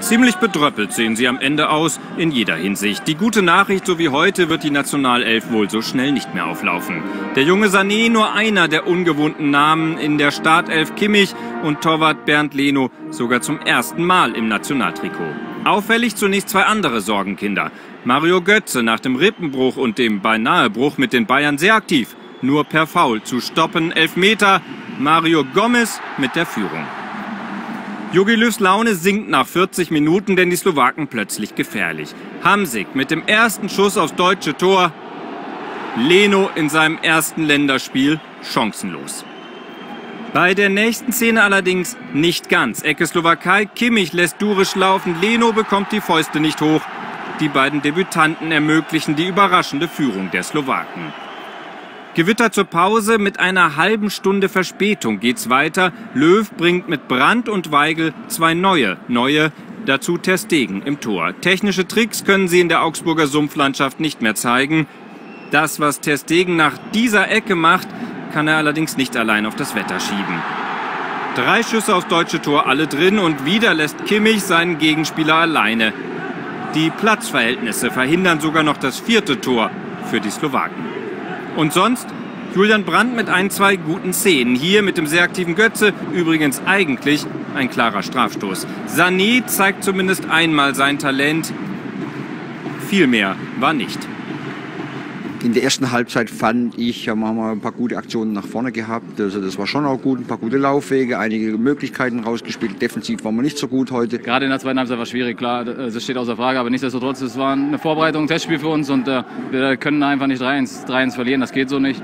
Ziemlich bedröppelt sehen sie am Ende aus, in jeder Hinsicht. Die gute Nachricht, so wie heute, wird die Nationalelf wohl so schnell nicht mehr auflaufen. Der junge Sané nur einer der ungewohnten Namen in der Startelf Kimmich und Torwart Bernd Leno sogar zum ersten Mal im Nationaltrikot. Auffällig zunächst zwei andere Sorgenkinder. Mario Götze nach dem Rippenbruch und dem Beinahebruch mit den Bayern sehr aktiv. Nur per Foul zu stoppen, Elfmeter. Mario Gomez mit der Führung. Jogi Löws Laune sinkt nach 40 Minuten, denn die Slowaken plötzlich gefährlich. Hamsik mit dem ersten Schuss aufs deutsche Tor. Leno in seinem ersten Länderspiel chancenlos. Bei der nächsten Szene allerdings nicht ganz. Ecke Slowakei, Kimmich lässt Durisch laufen, Leno bekommt die Fäuste nicht hoch. Die beiden Debütanten ermöglichen die überraschende Führung der Slowaken. Gewitter zur Pause mit einer halben Stunde Verspätung geht's weiter. Löw bringt mit Brandt und Weigel zwei neue, neue, dazu Terstegen im Tor. Technische Tricks können sie in der Augsburger Sumpflandschaft nicht mehr zeigen. Das, was Terstegen nach dieser Ecke macht, kann er allerdings nicht allein auf das Wetter schieben. Drei Schüsse aufs deutsche Tor, alle drin und wieder lässt Kimmich seinen Gegenspieler alleine. Die Platzverhältnisse verhindern sogar noch das vierte Tor für die Slowaken. Und sonst Julian Brandt mit ein, zwei guten Szenen. Hier mit dem sehr aktiven Götze, übrigens eigentlich ein klarer Strafstoß. Sané zeigt zumindest einmal sein Talent. Viel mehr war nicht. In der ersten Halbzeit fand ich, haben wir ein paar gute Aktionen nach vorne gehabt. Also das war schon auch gut, ein paar gute Laufwege, einige Möglichkeiten rausgespielt. Defensiv waren wir nicht so gut heute. Gerade in der zweiten Halbzeit war es schwierig, klar, das steht außer Frage. Aber nichtsdestotrotz, es war eine Vorbereitung, ein Testspiel für uns und äh, wir können einfach nicht 3-1 verlieren. Das geht so nicht.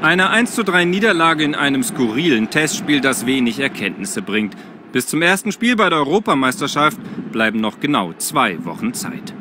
Eine 1 zu 3 Niederlage in einem skurrilen Testspiel, das wenig Erkenntnisse bringt. Bis zum ersten Spiel bei der Europameisterschaft bleiben noch genau zwei Wochen Zeit.